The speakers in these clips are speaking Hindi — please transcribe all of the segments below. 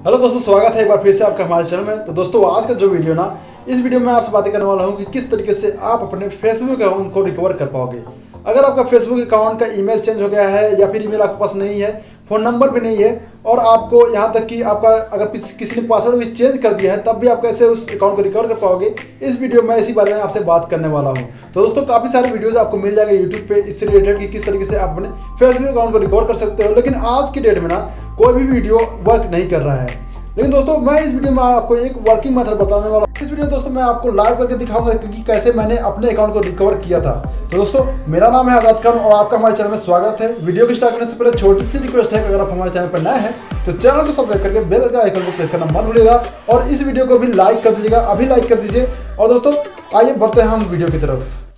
हेलो दोस्तों, स्वागत है एक बार फिर से आपका हमारे चैनल में। तो दोस्तों आज का जो वीडियो ना, इस वीडियो में आपसे बातें करने वाला हूँ कि किस तरीके से आप अपने फेसबुक अकाउंट को रिकवर कर पाओगे। अगर आपका फेसबुक अकाउंट का ईमेल चेंज हो गया है या फिर ईमेल आपके पास नहीं है फ़ोन नंबर भी नहीं है, और आपको यहाँ तक कि आपका अगर किसी ने पासवर्ड भी चेंज कर दिया है, तब भी आप कैसे उस अकाउंट को रिकवर कर पाओगे? इस वीडियो में इसी बारे में आपसे बात करने वाला हूँ। तो दोस्तों, काफ़ी सारे वीडियोस आपको मिल जाएँगे यूट्यूब पे, इससे रिलेटेड कि किस तरीके से आप अपने फेसबुक अकाउंट को रिकवर कर सकते हो, लेकिन आज की डेट में ना, कोई भी वीडियो वर्क नहीं कर रहा है। लेकिन दोस्तों, मैं इस वीडियो में आपको एक वर्किंग मेथड बताने वाला इस वीडियो में दोस्तों, मैं आपको लाइव करके दिखाऊँगा कि कैसे मैंने अपने अकाउंट को रिकवर किया था। तो दोस्तों, मेरा नाम है आज़ाद खान और आपका हमारे चैनल में स्वागत है। वीडियो को स्टार्ट करने से पहले छोटी सी रिक्वेस्ट है अगर आप हमारे चैनल पर नए हैं तो चैनल को सब्सक्राइब करके बेल का आइकन को प्रेस करना मत भूलिएगा और इस वीडियो को भी लाइक कर दीजिएगा, अभी लाइक कर दीजिए। और दोस्तों, आइए बढ़ते हैं हम वीडियो की तरफ़।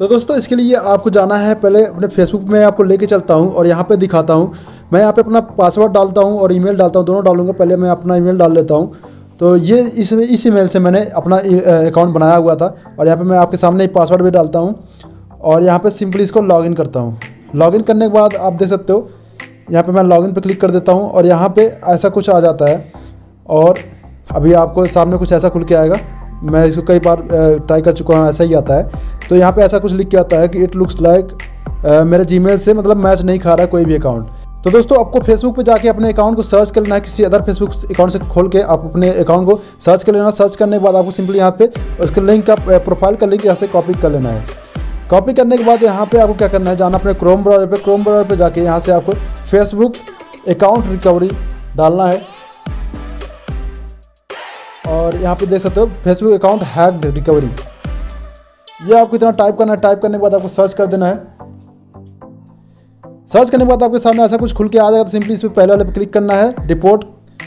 तो दोस्तों, इसके लिए आपको जाना है पहले अपने फेसबुक में आपको लेके चलता हूँ और यहाँ पे दिखाता हूँ। मैं यहाँ पे अपना पासवर्ड डालता हूँ और ईमेल डालता हूँ, दोनों डालूँगा। पहले मैं अपना ईमेल डाल लेता हूँ। तो ये इस इस ईमेल से मैंने अपना अकाउंट बनाया हुआ था और यहाँ पे मैं आपके सामने पासवर्ड भी डालता हूँ और यहाँ पे सिंपली इसको लॉगिन करता हूँ। लॉगिन करने के बाद आप देख सकते हो, यहाँ पे मैं लॉगिन पे क्लिक कर देता हूँ और यहाँ पे ऐसा कुछ आ जाता है और अभी आपको सामने कुछ ऐसा खुल के आएगा। मैं इसको कई बार ट्राई कर चुका हूँ, ऐसा ही आता है। तो यहाँ पे ऐसा कुछ लिख के आता है कि इट लुक्स लाइक मेरे जीमेल से मतलब मैच नहीं खा रहा कोई भी अकाउंट तो दोस्तों, आपको फेसबुक पे जाके अपने अकाउंट को सर्च कर लेना है, किसी अदर फेसबुक अकाउंट से खोल के आप अपने अकाउंट को सर्च कर लेना। सर्च करने के बाद आपको सिंपली यहाँ पे उसके लिंक का प्रोफ़ाइल का लिंक यहाँ से कॉपी कर लेना है। कॉपी करने के बाद यहाँ पे आपको क्या करना है, जाना अपने क्रोम ब्राउज़र पे। क्रोम ब्राउज़र पे जाके यहाँ से आपको फेसबुक अकाउंट रिकवरी डालना है। और यहाँ पे देख सकते हो फेसबुक अकाउंट हैक्ड रिकवरी ये आपको इतना टाइप करना है टाइप करने के बाद आपको सर्च कर देना है। सर्च करने के बाद आपके सामने ऐसा कुछ खुल के आ जाएगा तो सिंपली इस पर पहले वाले पे क्लिक करना है रिपोर्ट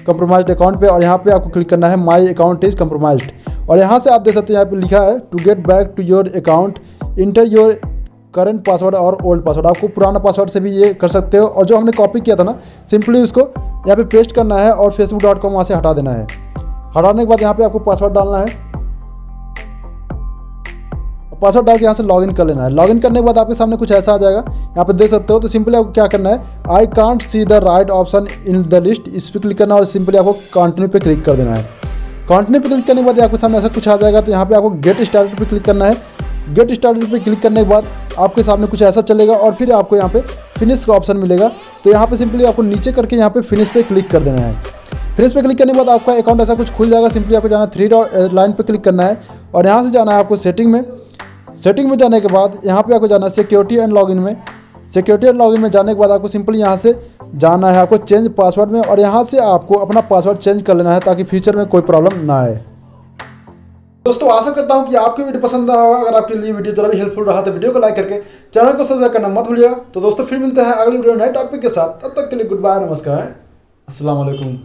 कंप्रोमाइज अकाउंट पे, और यहाँ पे आपको क्लिक करना है माई अकाउंट इज़ कंप्रोमाइज और यहाँ से आप देख सकते हैं, यहाँ पे लिखा है to get back to your account enter your current password और ओल्ड पासवर्ड आपको पुराना पासवर्ड से भी ये कर सकते हो, और जो हमने कॉपी किया था ना सिंपली उसको यहाँ पे पेस्ट करना है और फेसबुक डॉट कॉम वहाँ से हटा देना है। हटाने के बाद यहाँ पे आपको पासवर्ड डालना है। पासवर्ड डाल के यहाँ से लॉगिन कर लेना है। लॉगिन करने के बाद आपके सामने कुछ ऐसा आ जाएगा। यहाँ पे देख सकते हो तो सिंपली आपको क्या करना है? I can't see the right option in the list इस पर क्लिक करना और सिंपली आपको कंटिन्यू पे क्लिक कर देना है। कंटिन्यू पे क्लिक करने के बाद आपके सामने ऐसा कुछ आ जाएगा तो यहाँ पे आपको गेट स्टार्टेड पे क्लिक करना है। गेट स्टार्टेड पे क्लिक करने के बाद आपके सामने कुछ ऐसा चलेगा और फिर आपको यहाँ पे फिनिश का ऑप्शन मिलेगा। तो यहाँ पे सिंपली आपको नीचे करके यहाँ पे फिनिश पे क्लिक कर देना है। फिनिश पर क्लिक करने के बाद आपका अकाउंट ऐसा कुछ खुल जाएगा सिंपली आपको जाना थ्री डॉट लाइन पर क्लिक करना है और यहाँ से जाना है आपको सेटिंग में। सेटिंग में जाने के बाद यहाँ पे आपको जाना है सिक्योरिटी एंड लॉगिन में। सिक्योरिटी एंड लॉगिन में जाने के बाद आपको सिंपली यहाँ से जाना है आपको चेंज पासवर्ड में और यहाँ से आपको अपना पासवर्ड चेंज कर लेना है ताकि फ्यूचर में कोई प्रॉब्लम ना आए। दोस्तों, आशा करता हूँ कि आपको वीडियो पसंद आया होगा। अगर आपके लिए वीडियो जरा भी हेल्पफुल रहा तो वीडियो को लाइक करके चैनल को सब्सक्राइब करना मत भूलिएगा। तो दोस्तों, फिर मिलते हैं अगली वीडियो नए टॉपिक के साथ। तब तक के लिए गुड बाय नमस्कार वालेकुम।